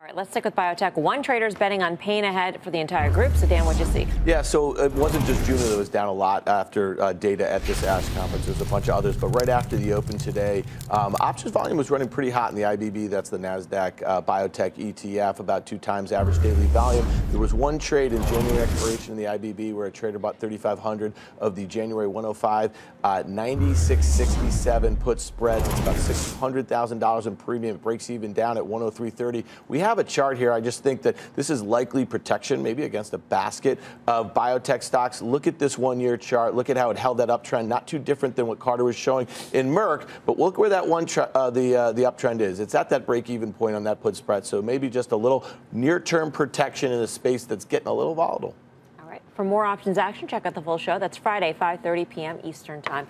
All right, let's stick with biotech. One trader's betting on pain ahead for the entire group. So, Dan, what'd you see? Yeah, so it wasn't just Juno that was down a lot after uh, data at this ASH conference. There's a bunch of others, but right after the open today, um, options volume was running pretty hot in the IBB. That's the Nasdaq uh, Biotech ETF, about two times average daily volume. There was one trade in January expiration in the IBB where a trader bought 3,500 of the January 105, uh, 96.67 put spreads. It's about $600,000 in premium. It breaks even down at 103.30. We have have a chart here. I just think that this is likely protection, maybe against a basket of biotech stocks. Look at this one-year chart. Look at how it held that uptrend. Not too different than what Carter was showing in Merck, but look where that one uh, the uh, the uptrend is. It's at that break-even point on that put spread. So maybe just a little near-term protection in a space that's getting a little volatile. All right. For more options action, check out the full show. That's Friday, 5:30 p.m. Eastern Time.